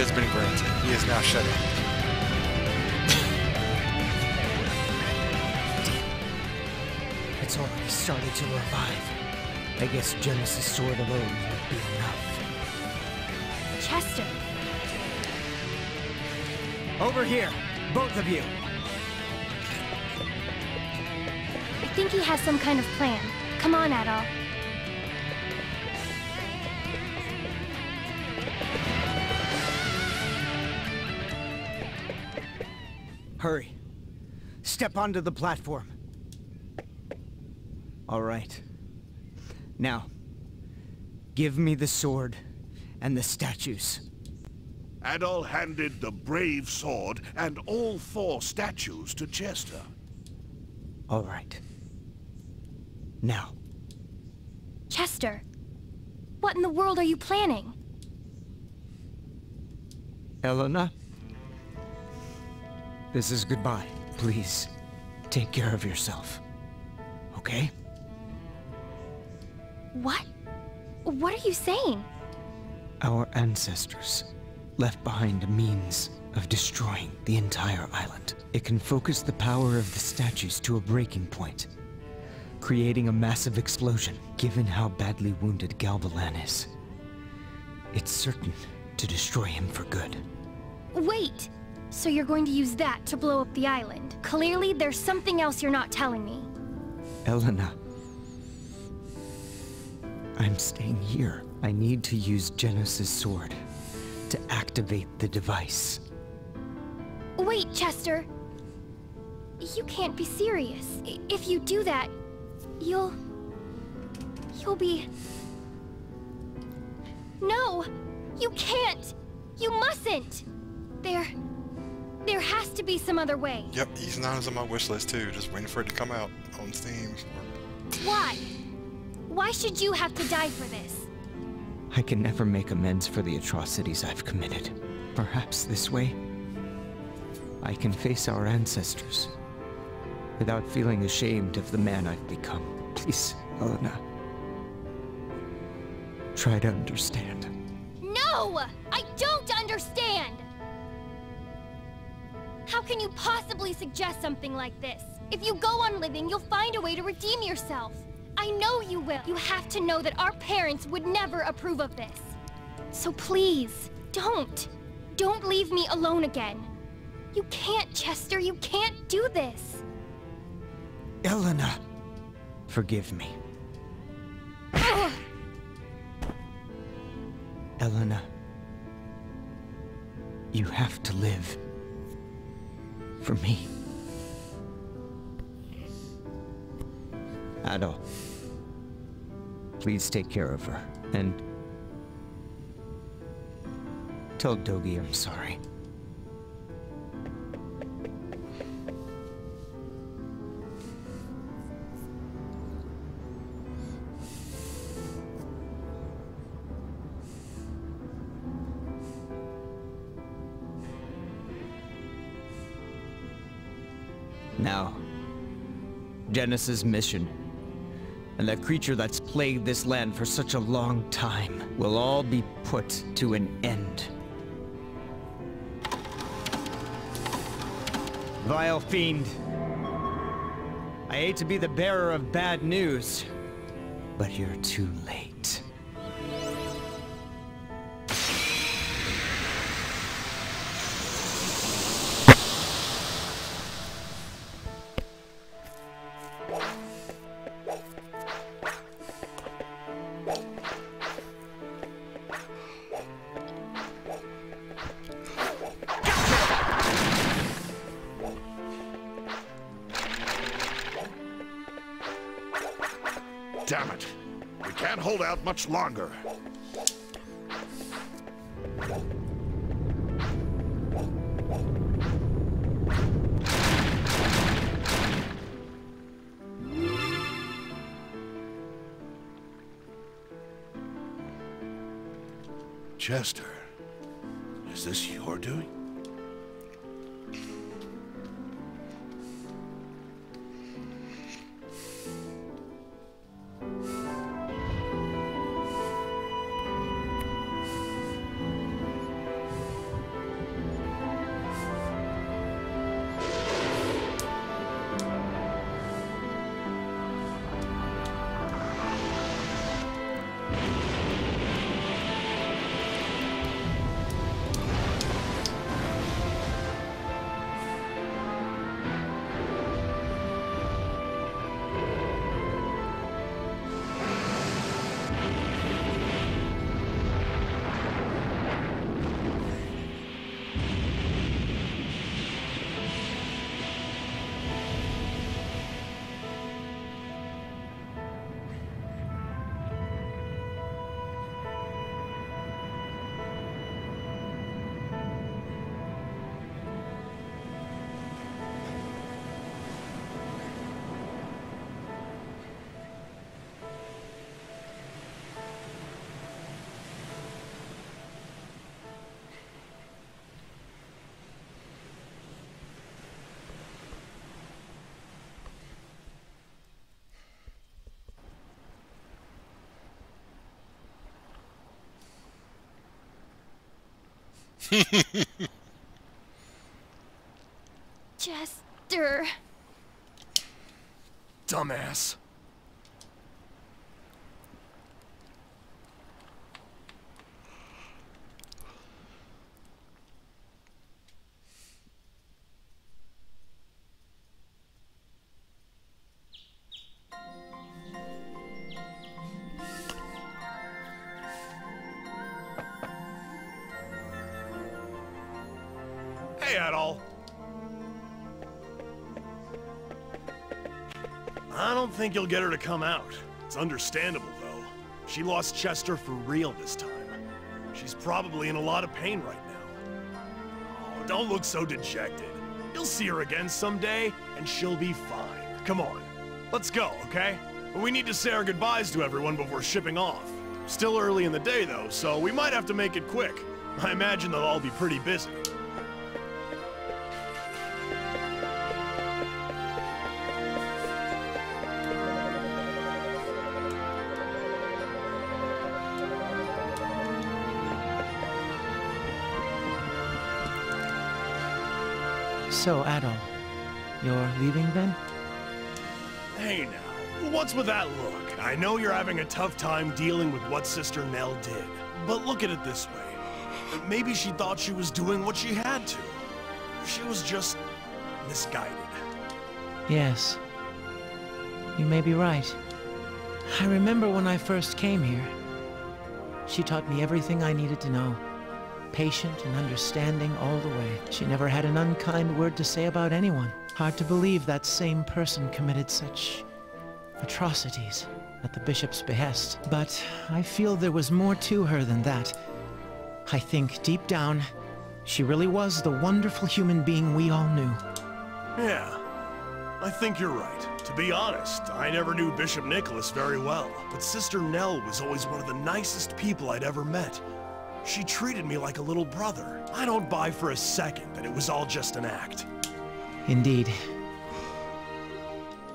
has been granted. He is now shut in. It's already started to revive. I guess Genos' Sword alone won't be enough. Chester, Over here, both of you. I think he has some kind of plan. Come on, Adol. Hurry. Step onto the platform. All right. Now, give me the sword and the statues. Adol handed the brave sword and all four statues to Chester. All right. Now, Chester, what in the world are you planning? Elena? This is goodbye. Please, take care of yourself. Okay? What? What are you saying? Our ancestors left behind a means of destroying the entire island. It can focus the power of the statues to a breaking point, creating a massive explosion. Given how badly wounded Galbalan is, it's certain to destroy him for good. Wait! So you're going to use that to blow up the island? Clearly, there's something else you're not telling me. Elena. I'm staying here. I need to use Genos' sword to activate the device. Wait, Chester! You can't be serious. I- If you do that, you'll... You'll be... No! You can't! You mustn't! There... There has to be some other way. Yep, Ys 9 is on my wish list too, just waiting for it to come out on Steam. Why? Why should you have to die for this? I can never make amends for the atrocities I've committed. Perhaps this way, I can face our ancestors without feeling ashamed of the man I've become. Please, Elena. Try to understand. No! I don't understand! How can you possibly suggest something like this? If you go on living, you'll find a way to redeem yourself. I know you will. You have to know that our parents would never approve of this. So please, don't. Don't leave me alone again. You can't, Chester. You can't do this. Elena! Forgive me. Ugh. Elena. You have to live. For me. Adol. Please take care of her, and... Tell Dogi I'm sorry. Now, Genos' mission, and the creature that's plagued this land for such a long time, will all be put to an end. Vile fiend. I hate to be the bearer of bad news, but you're too late. Damn it. We can't hold out much longer. Chester, is this your doing? Jester. Dumbass. Hey, Adol. I don't think you'll get her to come out. It's understandable, though. She lost Chester for real this time. She's probably in a lot of pain right now. Oh, don't look so dejected. You'll see her again someday, and she'll be fine. Come on, let's go, okay? We need to say our goodbyes to everyone before shipping off. Still early in the day, though, so we might have to make it quick. I imagine they'll all be pretty busy. So, Adol, you're leaving then? Hey now, what's with that look? I know you're having a tough time dealing with what Sister Nell did, but look at it this way. Maybe she thought she was doing what she had to. She was just misguided. Yes. You may be right. I remember when I first came here. She taught me everything I needed to know. Patient and understanding all the way. She never had an unkind word to say about anyone. Hard to believe that same person committed such atrocities at the bishop's behest. But I feel there was more to her than that. I think deep down, she really was the wonderful human being we all knew. Yeah, I think you're right. To be honest, I never knew Bishop Nicholas very well, but Sister Nell was always one of the nicest people I'd ever met. She treated me like a little brother. I don't buy for a second that it was all just an act. Indeed.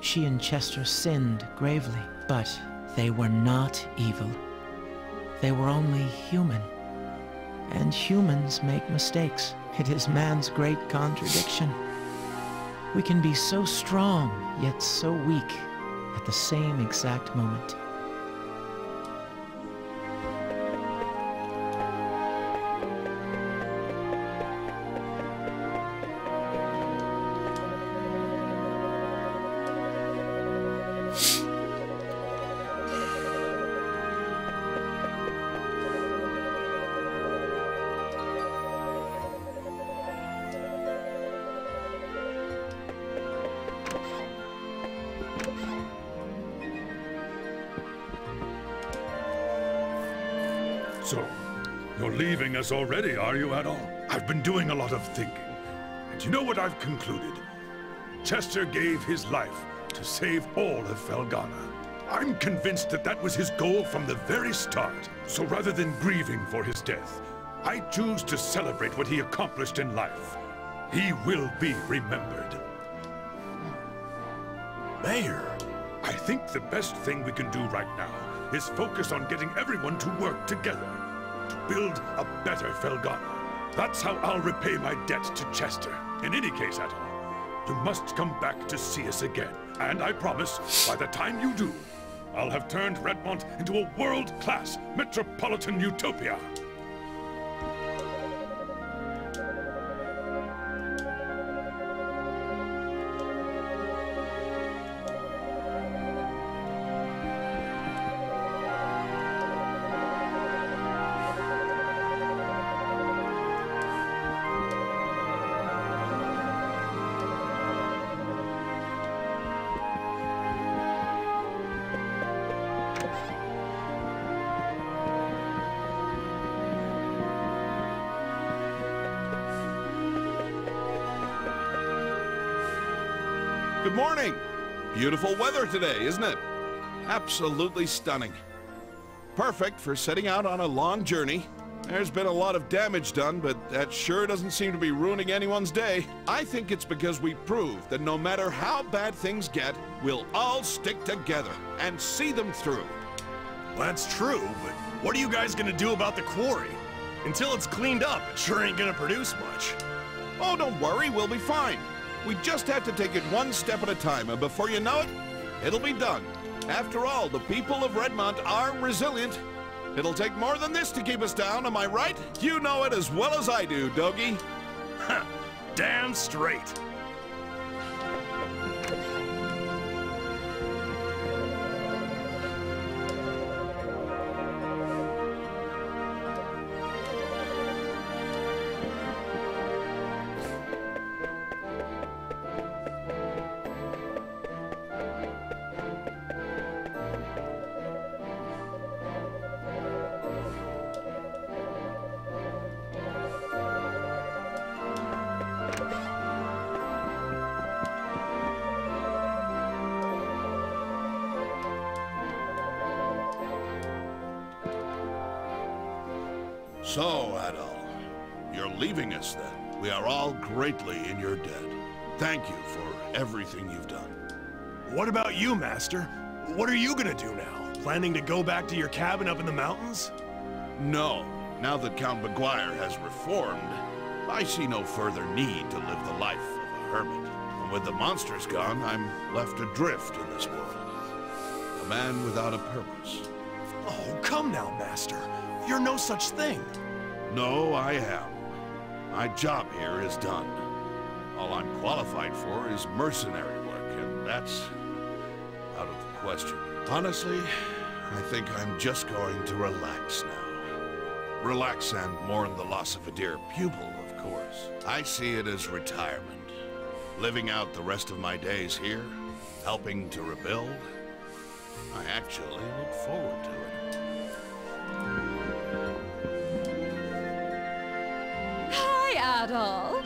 She and Chester sinned gravely, but they were not evil. They were only human. And humans make mistakes. It is man's great contradiction. We can be so strong, yet so weak, at the same exact moment. So, you're leaving us already, are you, Adol? I've been doing a lot of thinking. And you know what I've concluded? Chester gave his life to save all of Felghana. I'm convinced that that was his goal from the very start. So rather than grieving for his death, I choose to celebrate what he accomplished in life. He will be remembered. Mayor, I think the best thing we can do right now is focus on getting everyone to work together to build a better Felghana. That's how I'll repay my debt to Chester. In any case, Adol, you must come back to see us again. And I promise, by the time you do, I'll have turned Redmont into a world-class metropolitan utopia. Beautiful weather today, isn't it? Absolutely stunning. Perfect for setting out on a long journey. There's been a lot of damage done, but that sure doesn't seem to be ruining anyone's day. I think it's because we proved that no matter how bad things get, we'll all stick together and see them through. that's true, but what are you guys gonna do about the quarry? Until it's cleaned up, it sure ain't gonna produce much. Oh, don't worry, we'll be fine. We just have to take it one step at a time, and before you know it, it'll be done. After all, the people of Redmont are resilient. It'll take more than this to keep us down, am I right? You know it as well as I do, Dogi. Damn straight. So, Adol, you're leaving us then. We are all greatly in your debt. Thank you for everything you've done. What about you, Master? What are you gonna do now? Planning to go back to your cabin up in the mountains? No, now that Count McGuire has reformed, I see no further need to live the life of a hermit. And with the monsters gone, I'm left adrift in this world. A man without a purpose. Oh, come now, Master. You're no such thing. No, I am. My job here is done. All I'm qualified for is mercenary work, and that's out of the question. Honestly, I think I'm just going to relax now. Relax and mourn the loss of a dear pupil, of course. I see it as retirement. Living out the rest of my days here, helping to rebuild. I actually look forward to it. Hi, Adol.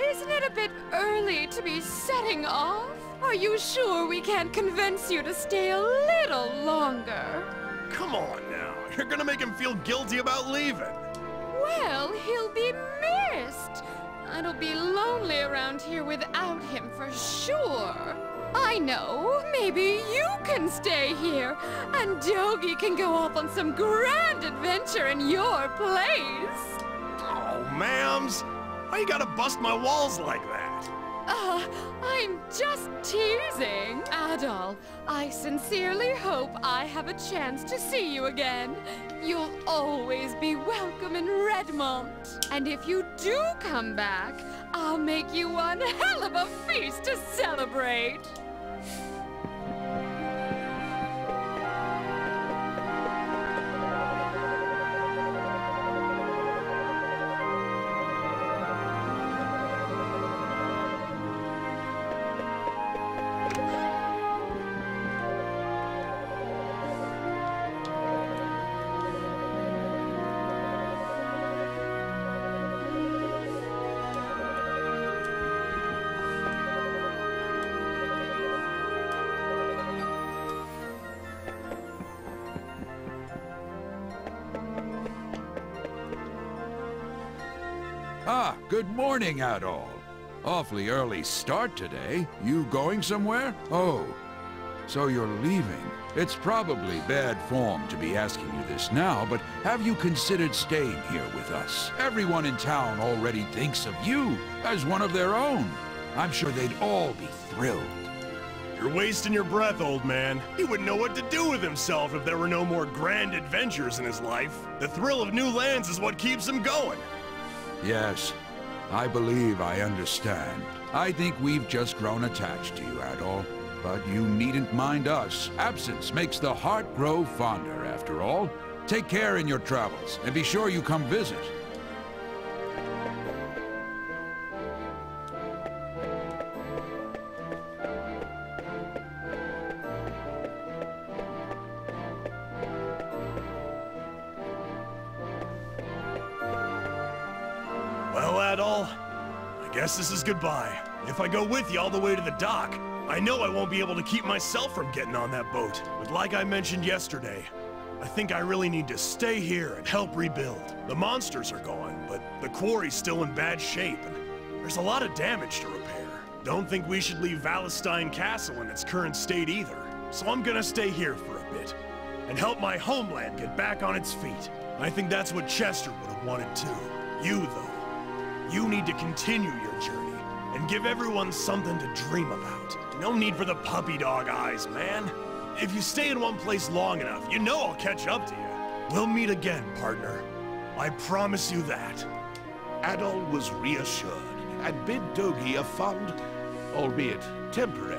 Isn't it a bit early to be setting off? Are you sure we can't convince you to stay a little longer? Come on now. You're gonna make him feel guilty about leaving. Well, he'll be missed. It'll be lonely around here without him for sure. I know. Maybe you can stay here, and Dogi can go off on some grand adventure in your place. Oh, ma'ams. Why you gotta bust my walls like that? Uh, I'm just teasing. Adol, I sincerely hope I have a chance to see you again. You'll always be welcome in Redmont. And if you do come back, I'll make you one hell of a feast to celebrate. Good morning, Adol. Awfully early start today. You going somewhere? Oh, so you're leaving. It's probably bad form to be asking you this now, but have you considered staying here with us? Everyone in town already thinks of you as one of their own. I'm sure they'd all be thrilled. You're wasting your breath, old man. He wouldn't know what to do with himself if there were no more grand adventures in his life. The thrill of new lands is what keeps him going. Yes, I believe I understand. I think we've just grown attached to you, Adol. But you needn't mind us. Absence makes the heart grow fonder, after all. Take care in your travels, and be sure you come visit. Goodbye. If I go with you all the way to the dock, I know I won't be able to keep myself from getting on that boat. But like I mentioned yesterday, I think I really need to stay here and help rebuild. The monsters are gone, but the quarry's still in bad shape, and there's a lot of damage to repair. Don't think we should leave Valestein Castle in its current state either. So I'm gonna stay here for a bit. and help my homeland get back on its feet. I think that's what Chester would have wanted too. You, though, you need to continue your journey and give everyone something to dream about. No need for the puppy dog eyes, man. If you stay in one place long enough, you know I'll catch up to you. We'll meet again, partner. I promise you that. Adol was reassured and bid Dogi a fond, albeit temporary,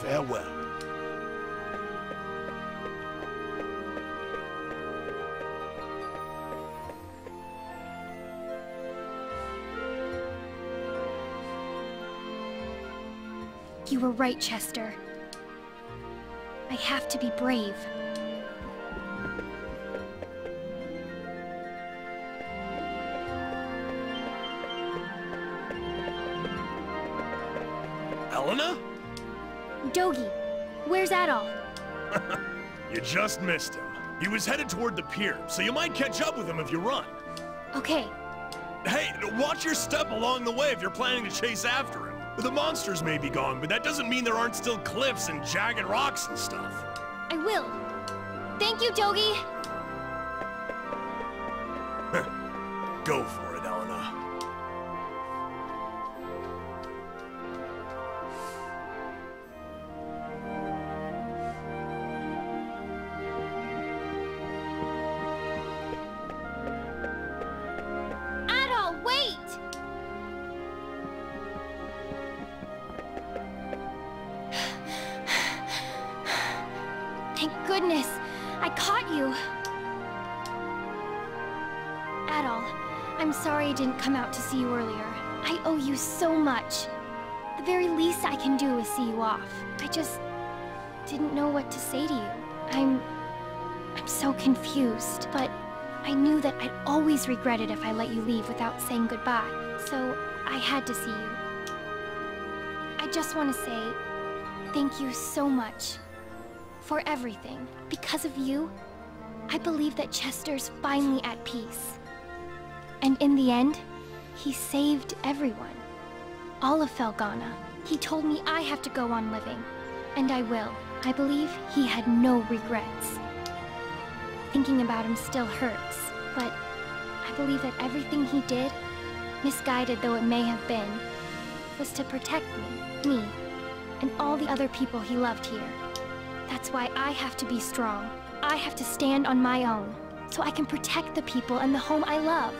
farewell. You were right, Chester. I have to be brave. Elena? Dogi, where's Adol? You just missed him. He was headed toward the pier, so you might catch up with him if you run. Okay, Hey, watch your step along the way if you're planning to chase after him. The monsters may be gone, but that doesn't mean there aren't still cliffs and jagged rocks and stuff. I will. Thank you, Dogi. Sorry I didn't come out to see you earlier. I owe you so much. The very least I can do is see you off. I just didn't know what to say to you. I'm... I'm so confused, but I knew that I'd always regret it if I let you leave without saying goodbye, so I had to see you. I just want to say thank you so much for everything. Because of you, I believe that Chester's finally at peace. And in the end, he saved everyone. All of Felghana. He told me I have to go on living. And I will. I believe he had no regrets. Thinking about him still hurts, but I believe that everything he did, misguided though it may have been, was to protect me, me, and all the other people he loved here. That's why I have to be strong. I have to stand on my own, so I can protect the people and the home I love,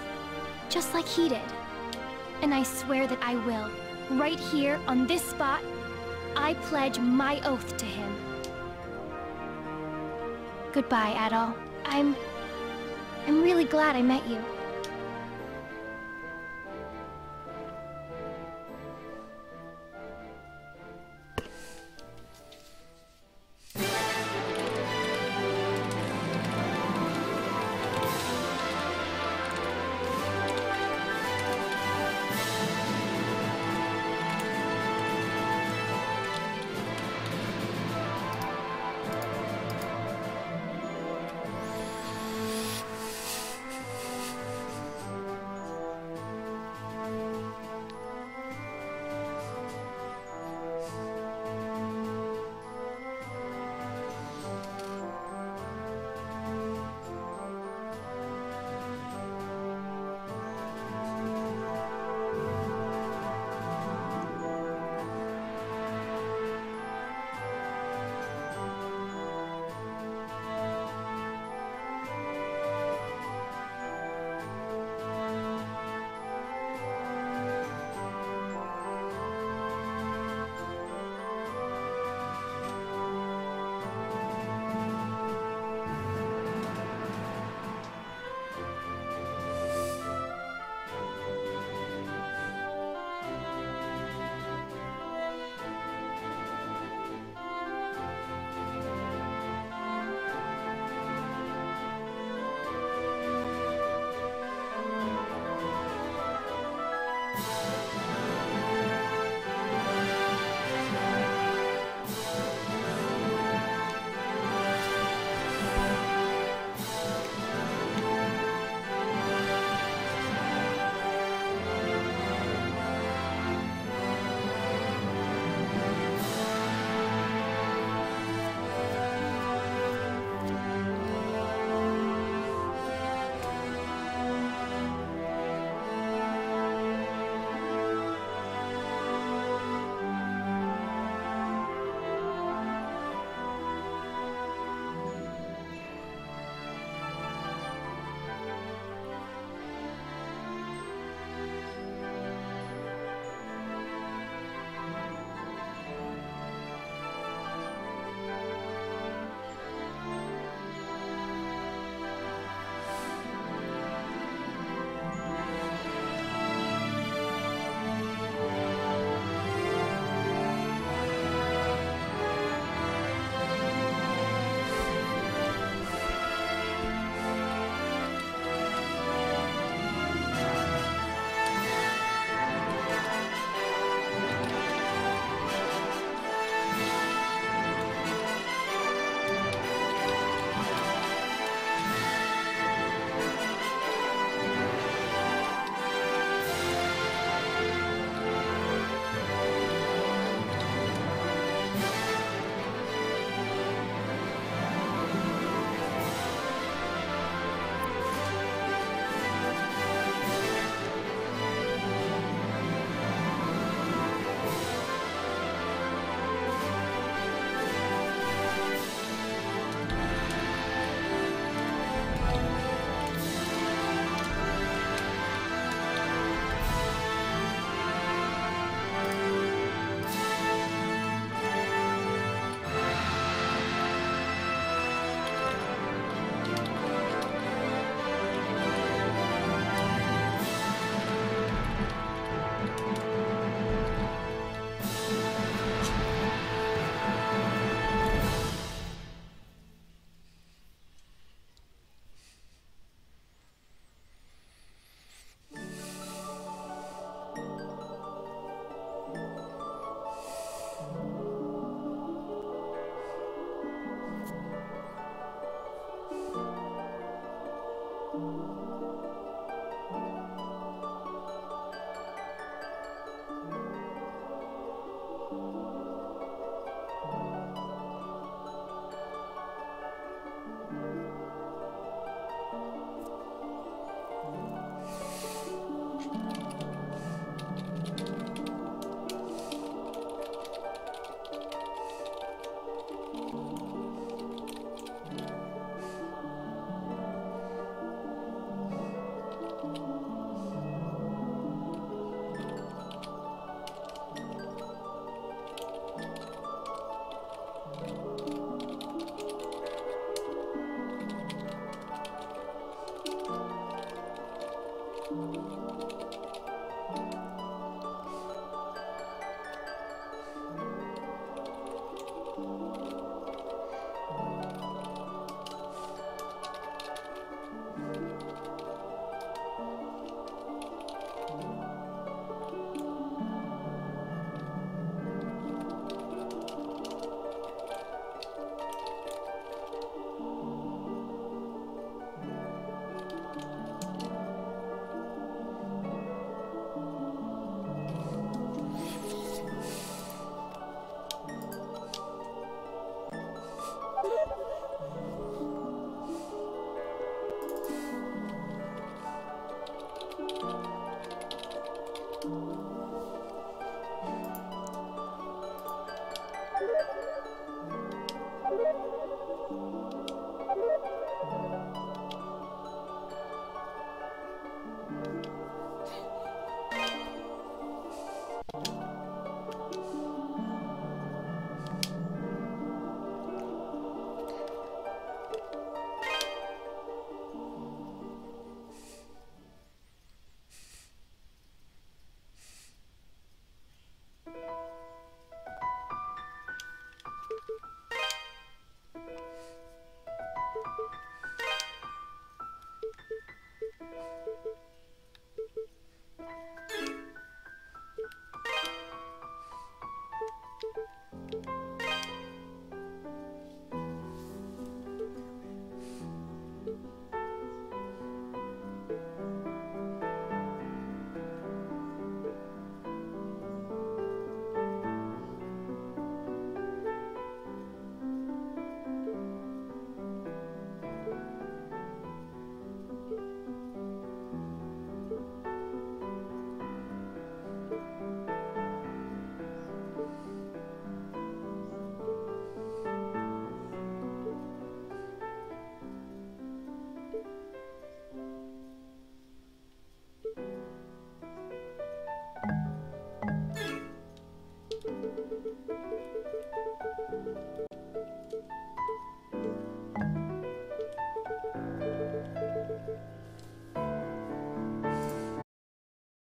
just like he did. And I swear that I will. Right here, on this spot, I pledge my oath to him. Goodbye, Adol. I'm... I'm really glad I met you. Lord.